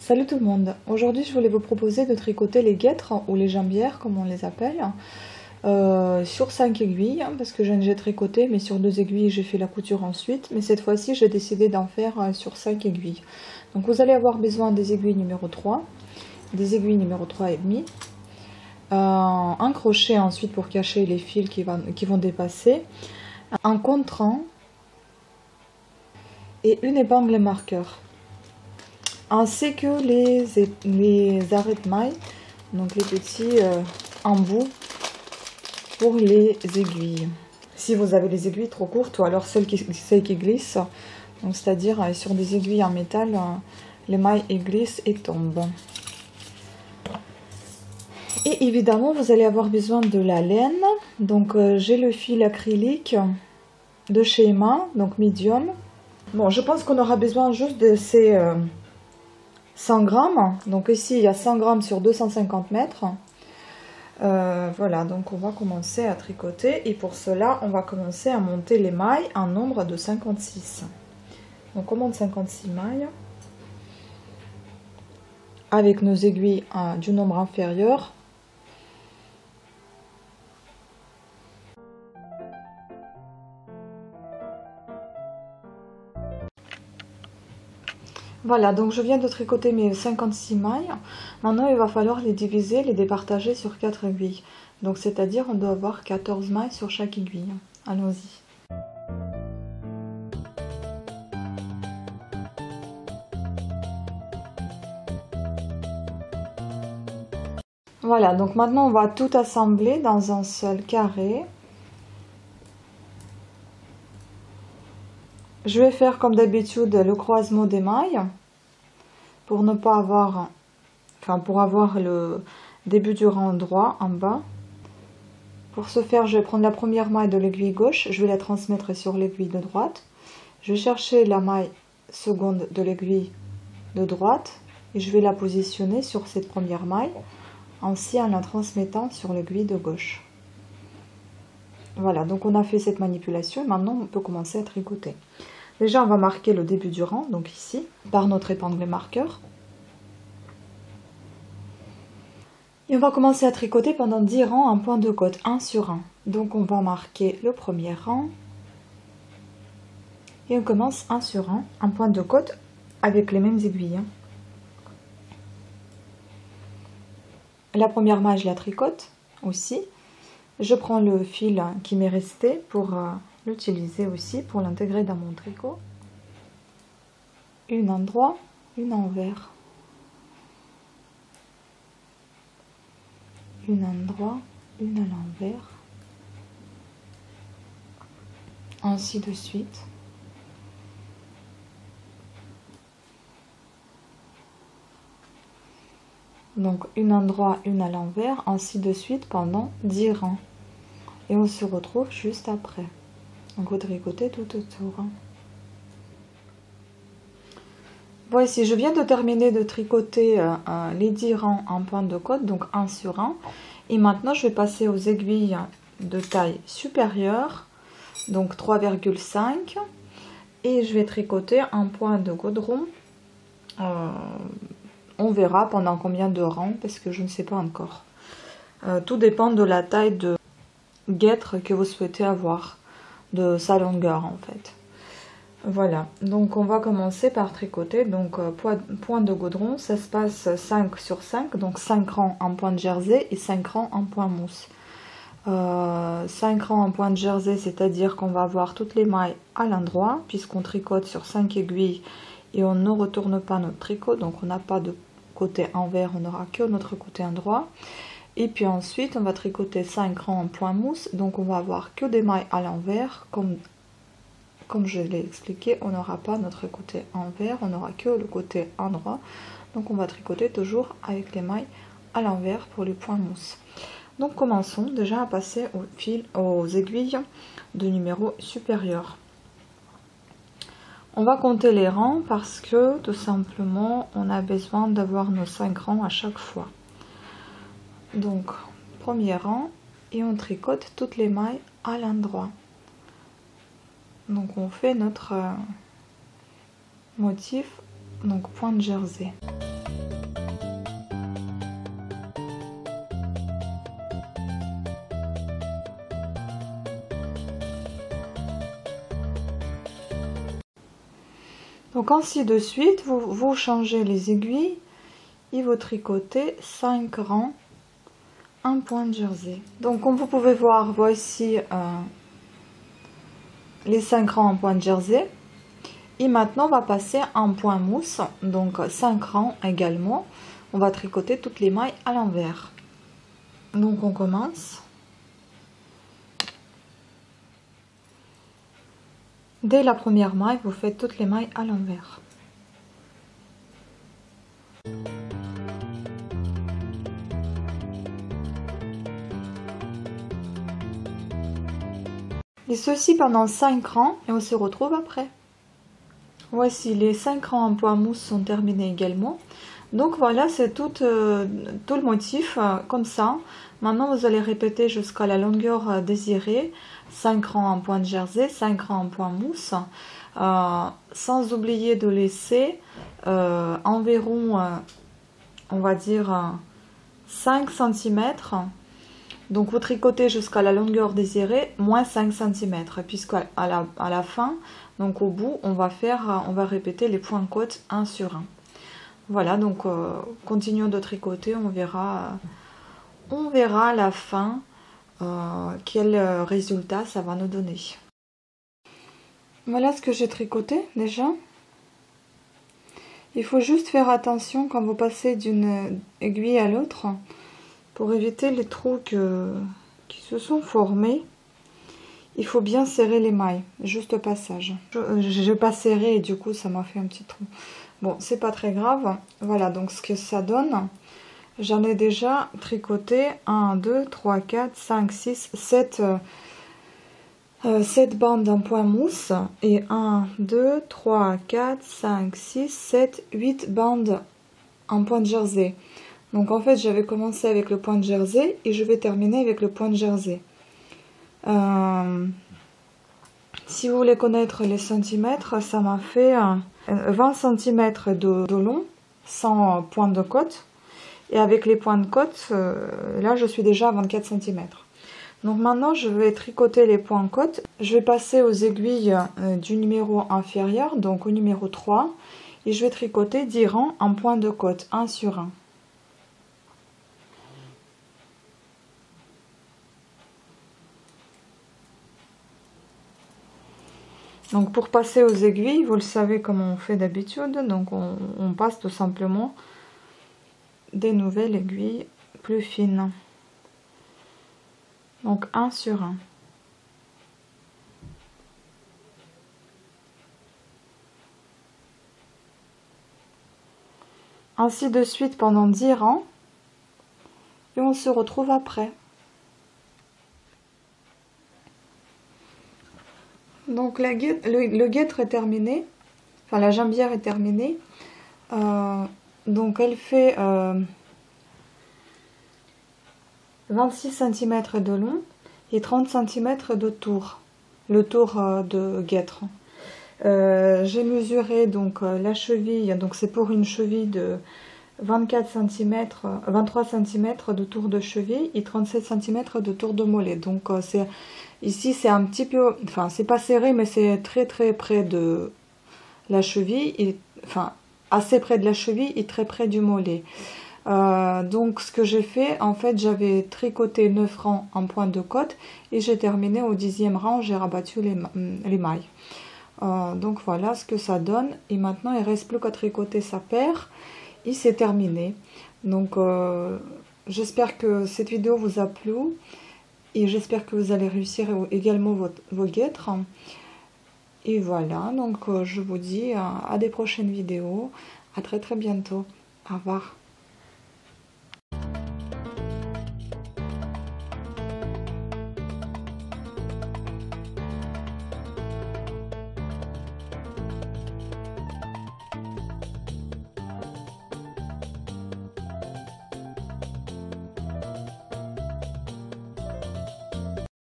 Salut tout le monde, aujourd'hui je voulais vous proposer de tricoter les guêtres ou les jambières comme on les appelle euh, sur 5 aiguilles parce que j'ai tricoté mais sur deux aiguilles j'ai fait la couture ensuite. Mais cette fois-ci j'ai décidé d'en faire euh, sur 5 aiguilles. Donc vous allez avoir besoin des aiguilles numéro 3 des aiguilles numéro 3 et demi euh, un crochet ensuite pour cacher les fils qui, qui vont dépasser un contrant et une épingle marqueur ainsi que les, les arrêts de donc les petits euh, embouts pour les aiguilles. Si vous avez les aiguilles trop courtes ou alors celles qui, celles qui glissent, c'est-à-dire euh, sur des aiguilles en métal, euh, les mailles glissent et tombent. Et évidemment, vous allez avoir besoin de la laine. Donc, j'ai le fil acrylique de chez Emma, donc medium. Bon, je pense qu'on aura besoin juste de ces, 100 grammes. Donc ici, il y a 100 grammes sur 250 mètres. Euh, voilà, donc on va commencer à tricoter. Et pour cela, on va commencer à monter les mailles en nombre de 56. Donc on monte 56 mailles. Avec nos aiguilles hein, du nombre inférieur. Voilà, donc je viens de tricoter mes 56 mailles. Maintenant, il va falloir les diviser, les départager sur 4 aiguilles. Donc, c'est-à-dire, on doit avoir 14 mailles sur chaque aiguille. Allons-y. Voilà, donc maintenant, on va tout assembler dans un seul carré. Je vais faire comme d'habitude le croisement des mailles pour ne pas avoir, enfin pour avoir le début du rang droit en bas. Pour ce faire, je vais prendre la première maille de l'aiguille gauche, je vais la transmettre sur l'aiguille de droite. Je vais chercher la maille seconde de l'aiguille de droite et je vais la positionner sur cette première maille, ainsi en la transmettant sur l'aiguille de gauche. Voilà, donc on a fait cette manipulation. Maintenant, on peut commencer à tricoter. Déjà, on va marquer le début du rang, donc ici, par notre épingle marqueur. Et on va commencer à tricoter pendant 10 rangs en point de côte, 1 sur 1. Donc on va marquer le premier rang. Et on commence 1 sur 1 en point de côte avec les mêmes aiguilles. La première maille, je la tricote aussi. Je prends le fil qui m'est resté pour euh, l'utiliser aussi pour l'intégrer dans mon tricot. Une endroit, une envers. Une endroit, une à l'envers. Ainsi de suite. Donc une endroit, une à l'envers, ainsi de suite pendant 10 rangs. Et on se retrouve juste après. Tricotez tout autour. Voici, je viens de terminer de tricoter euh, euh, les 10 rangs en point de côte, donc 1 sur 1. Et maintenant, je vais passer aux aiguilles de taille supérieure, donc 3,5. Et je vais tricoter un point de goudron. Euh, on verra pendant combien de rangs, parce que je ne sais pas encore. tout dépend de la taille de guêtre que vous souhaitez avoir, de sa longueur en fait. Voilà, donc on va commencer par tricoter. Donc euh, point de goudron, ça se passe 5 sur 5, donc 5 rangs en point de jersey et 5 rangs en point mousse. 5 euh, rangs en point de jersey, c'est-à-dire qu'on va avoir toutes les mailles à l'endroit, puisqu'on tricote sur 5 aiguilles et on ne retourne pas notre tricot, donc on n'a pas de côté envers, on n'aura que notre côté endroit. Et puis ensuite, on va tricoter 5 rangs en point mousse. Donc on va avoir que des mailles à l'envers. Comme, comme je l'ai expliqué, on n'aura pas notre côté envers, on n'aura que le côté endroit. Donc on va tricoter toujours avec les mailles à l'envers pour les points mousse. Donc commençons déjà à passer au fil, aux aiguilles de numéro supérieur. On va compter les rangs parce que tout simplement on a besoin d'avoir nos 5 rangs à chaque fois donc premier rang et on tricote toutes les mailles à l'endroit. Donc on fait notre euh, motif donc point de jersey. Donc ainsi de suite vous, changez les aiguilles et vous tricotez 5 rangs un point de jersey. Donc comme vous pouvez voir, voici euh, les 5 rangs en point de jersey. Et maintenant, on va passer en point mousse, donc 5 rangs également. On va tricoter toutes les mailles à l'envers. Donc on commence. Dès la première maille, vous faites toutes les mailles à l'envers. Et ceci pendant 5 rangs et on se retrouve après. Voici les 5 rangs en point mousse sont terminés également. Donc voilà, c'est tout, euh, le motif euh, comme ça. Maintenant, vous allez répéter jusqu'à la longueur euh, désirée. 5 rangs en point de jersey, 5 rangs en point mousse. sans oublier de laisser environ, on va dire, 5 cm donc vous tricotez jusqu'à la longueur désirée, moins 5 cm, puisqu'à la, à la fin, donc au bout, on va faire, on va répéter les points côte 1 sur 1. Voilà, donc euh, continuons de tricoter, on verra, on verra à la fin euh, quel résultat ça va nous donner. Voilà ce que j'ai tricoté déjà. Il faut juste faire attention quand vous passez d'une aiguille à l'autre pour éviter les trous qui se sont formés, il faut bien serrer les mailles, juste au passage. Je n'ai pas serré et du coup ça m'a fait un petit trou. Bon, c'est pas très grave. Voilà, donc ce que ça donne, j'en ai déjà tricoté 1, 2, 3, 4, 5, 6, 7, 7 bandes en point mousse et 1, 2, 3, 4, 5, 6, 7, 8 bandes en point de jersey. Donc en fait, j'avais commencé avec le point de jersey et je vais terminer avec le point de jersey. Euh, si vous voulez connaître les centimètres, ça m'a fait 20 cm de, long, sans point de côte. Et avec les points de côte, euh, là je suis déjà à 24 cm. Donc maintenant je vais tricoter les points côte. Je vais passer aux aiguilles euh, du numéro inférieur, donc au numéro 3. Et je vais tricoter 10 rangs en point de côte, 1 sur 1. Donc pour passer aux aiguilles, vous le savez comment on fait d'habitude. Donc on, passe tout simplement des nouvelles aiguilles plus fines. Donc 1 sur 1. Ainsi de suite pendant 10 rangs. Et on se retrouve après. Donc la le, guêtre est terminé, enfin la jambière est terminée. Euh, donc elle fait 26 cm de long et 30 cm de tour, le tour euh, de guêtre. Euh, j'ai mesuré donc la cheville, donc c'est pour une cheville de 24 cm, 23 cm de tour de cheville et 37 cm de tour de mollet. Donc c'est Ici, c'est un petit peu, enfin, c'est pas serré, mais c'est très très près de la cheville, enfin, assez près de la cheville et très près du mollet. Euh, donc, ce que j'ai fait, en fait, j'avais tricoté 9 rangs en point de côte et j'ai terminé au dixième rang, j'ai rabattu les, les mailles. Euh, donc voilà ce que ça donne. Et maintenant, il reste plus qu'à tricoter sa paire et c'est terminé. Donc, euh, j'espère que cette vidéo vous a plu. Et j'espère que vous allez réussir également vos guêtres. Et voilà, donc euh, je vous dis à des prochaines vidéos. À très très bientôt. Au revoir.